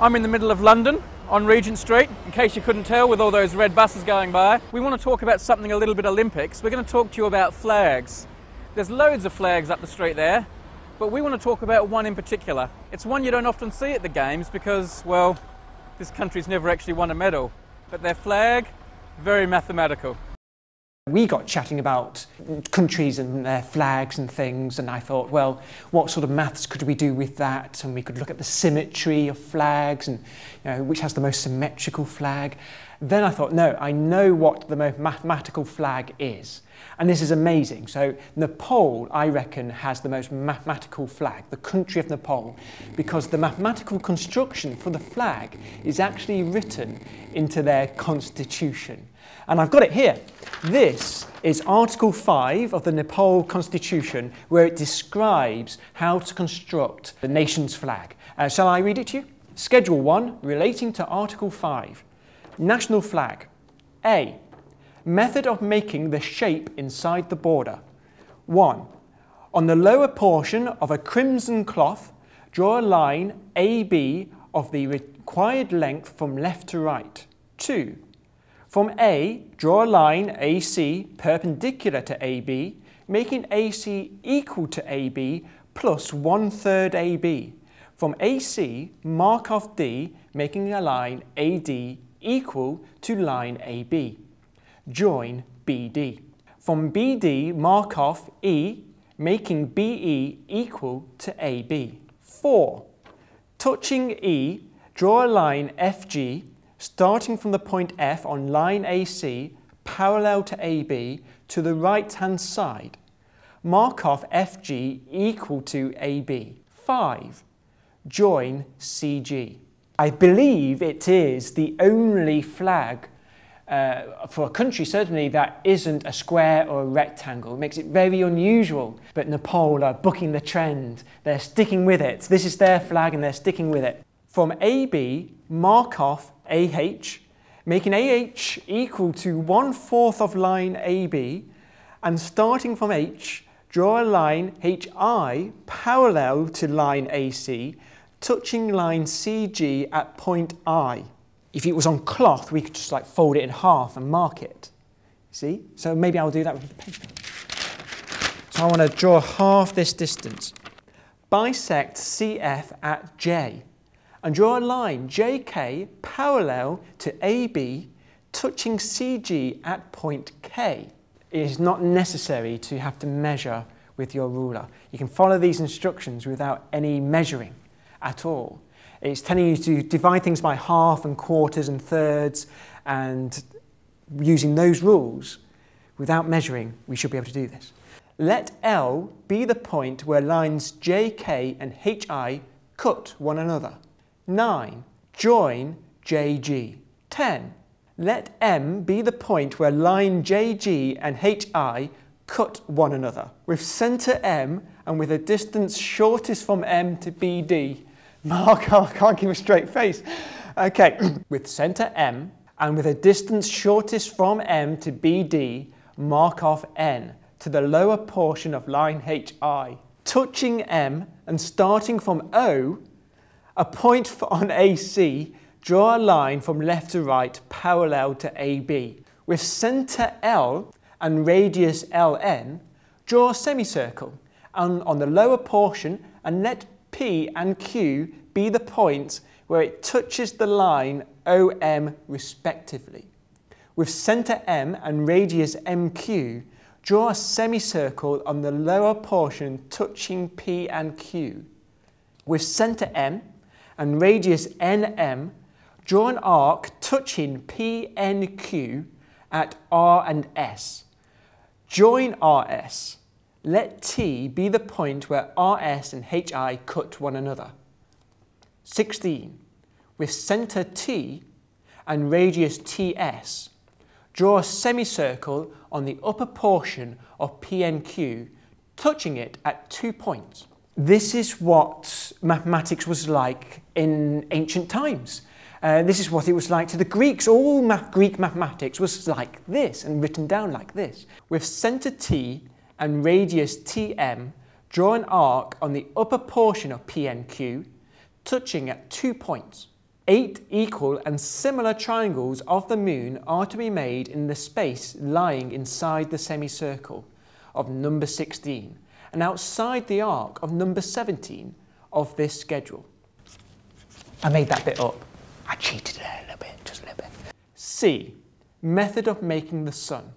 I'm in the middle of London on Regent Street, in case you couldn't tell with all those red buses going by. We want to talk about something a little bit Olympics. We're going to talk to you about flags. There's loads of flags up the street there, but we want to talk about one in particular. It's one you don't often see at the Games because, well, this country's never actually won a medal. But their flag, very mathematical. we got chatting about countries and their flags and things and I thought well what sort of maths could we do with that? And we could look at the symmetry of flags and you know which has the most symmetrical flag. Then I thought, no, I know what the most mathematical flag is. And this is amazing. So Nepal, I reckon, has the most mathematical flag, the country of Nepal, because the mathematical construction for the flag is actually written into their constitution. And I've got it here. This is Article 5 of the Nepal Constitution, where it describes how to construct the nation's flag. Uh, shall I read it to you? Schedule 1, relating to Article 5. National flag. A. Method of making the shape inside the border. 1. On the lower portion of a crimson cloth, draw a line AB of the required length from left to right. 2. From A, draw a line AC perpendicular to AB, making AC equal to AB plus one third AB. From AC, mark off D, making a line AD equal to line AB. Join BD. From BD, mark off E, making BE equal to AB. 4. Touching E, draw a line FG starting from the point F on line AC parallel to AB to the right hand side. Mark off FG equal to AB. 5. Join CG. I believe it is the only flag uh, for a country certainly that isn't a square or a rectangle. It makes it very unusual. But Nepal are booking the trend. They're sticking with it. This is their flag and they're sticking with it. From AB, mark off AH, making AH equal to one fourth of line AB, and starting from H, draw a line HI parallel to line AC, touching line CG at point I. If it was on cloth, we could just like fold it in half and mark it. See? So maybe I'll do that with the paper. So I want to draw half this distance. Bisect CF at J and draw a line JK parallel to AB touching CG at point K. It is not necessary to have to measure with your ruler. You can follow these instructions without any measuring at all. It's telling you to divide things by half and quarters and thirds and using those rules without measuring, we should be able to do this. Let L be the point where lines JK and HI cut one another. 9. Join JG. 10. Let M be the point where line JG and HI cut one another. With centre M and with a distance shortest from M to BD. Mark, I can't keep a straight face. Okay, with centre M and with a distance shortest from M to BD, mark off N to the lower portion of line HI. Touching M and starting from O, a point on AC, draw a line from left to right parallel to AB. With centre L and radius LN, draw a semicircle and on the lower portion and let P and Q be the points where it touches the line OM respectively. With centre M and radius MQ, draw a semicircle on the lower portion touching P and Q. With centre M and radius NM, draw an arc touching PNQ at R and S. Join RS. Let T be the point where RS and HI cut one another. 16. With centre T and radius TS, draw a semicircle on the upper portion of PNQ, touching it at two points. This is what mathematics was like in ancient times. Uh, this is what it was like to the Greeks. All Greek mathematics was like this and written down like this. With centre T and radius TM, draw an arc on the upper portion of PNQ, touching at two points. Eight equal and similar triangles of the moon are to be made in the space lying inside the semicircle of number 16 and outside the arc of number 17 of this schedule. I made that bit up. I cheated a little bit, just a little bit. C. Method of making the sun.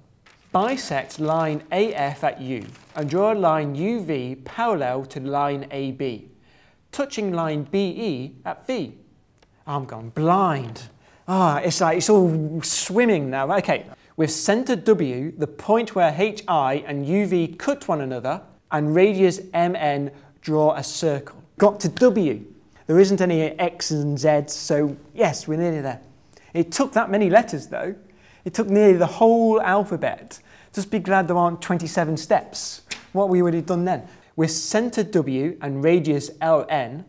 Bisect line AF at U and draw a line UV parallel to line AB, touching line BE at V. I'm gone blind. Ah, it's like it's all swimming now. Okay, with centre W, the point where HI and UV cut one another, and radius MN draw a circle. Got to W. There isn't any X and Z, so yes, we're nearly there. It took that many letters though. It took nearly the whole alphabet. Just be glad there aren't 27 steps. What we would have done then. With centre W and radius LN,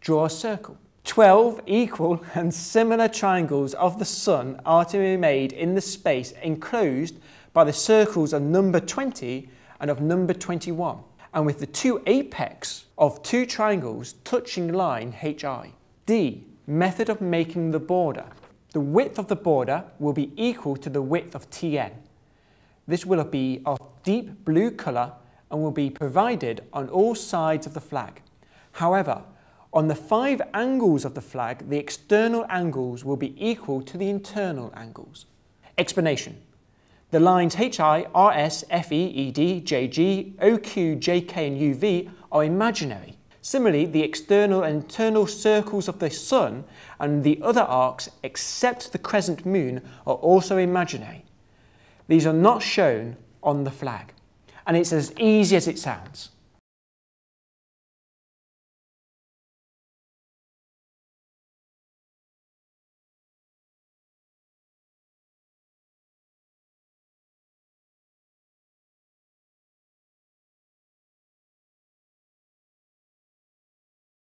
draw a circle. 12 equal and similar triangles of the sun are to be made in the space enclosed by the circles of number 20 and of number 21, and with the two apex of two triangles touching line HI. D. Method of making the border. The width of the border will be equal to the width of TN. This will be of deep blue colour and will be provided on all sides of the flag. However, on the five angles of the flag, the external angles will be equal to the internal angles. Explanation. The lines HI, RS, FE, ED, JG, OQ, JK and UV are imaginary. Similarly, the external and internal circles of the Sun and the other arcs except the crescent moon are also imaginary. These are not shown on the flag. And it's as easy as it sounds.